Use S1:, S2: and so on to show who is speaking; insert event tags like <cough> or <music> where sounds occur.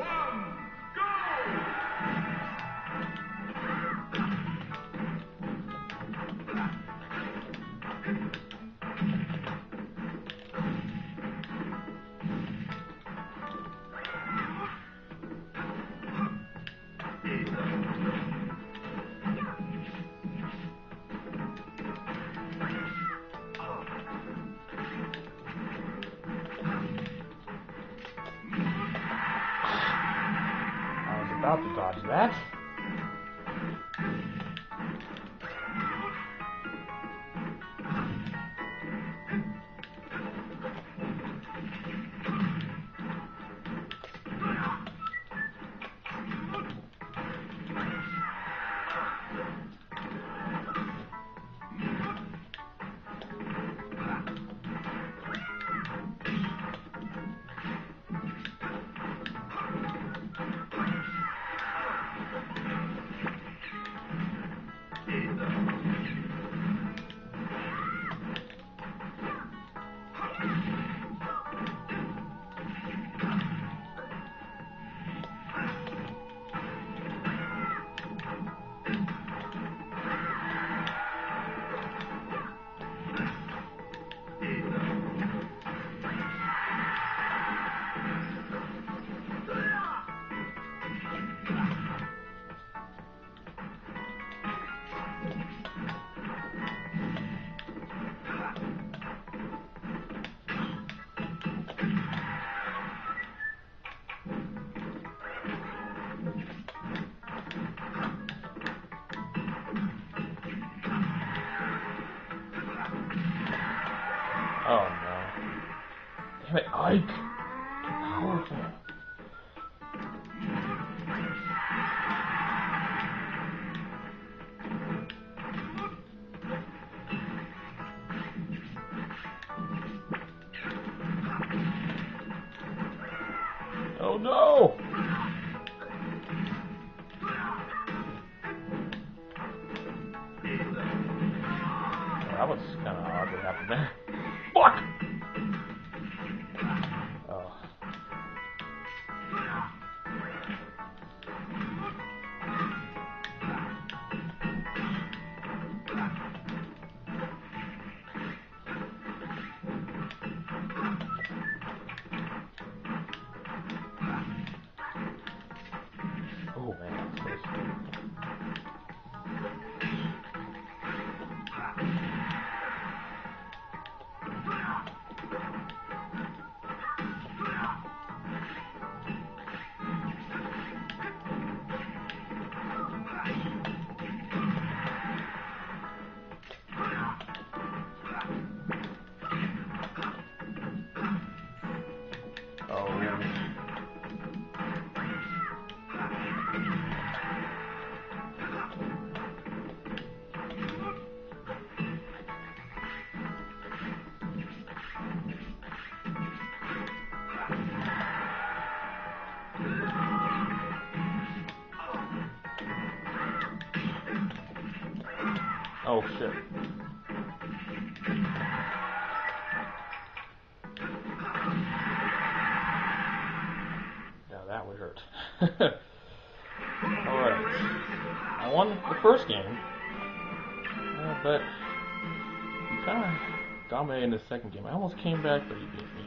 S1: I about to dodge that. Oh no. Damn it, Ike! Too powerful. Oh no! That was kind of odd what happened there. Oh. Oh shit. <laughs> Alright. I won the first game. Uh, but you kind of dominated in the second game. I almost came back, but you beat me.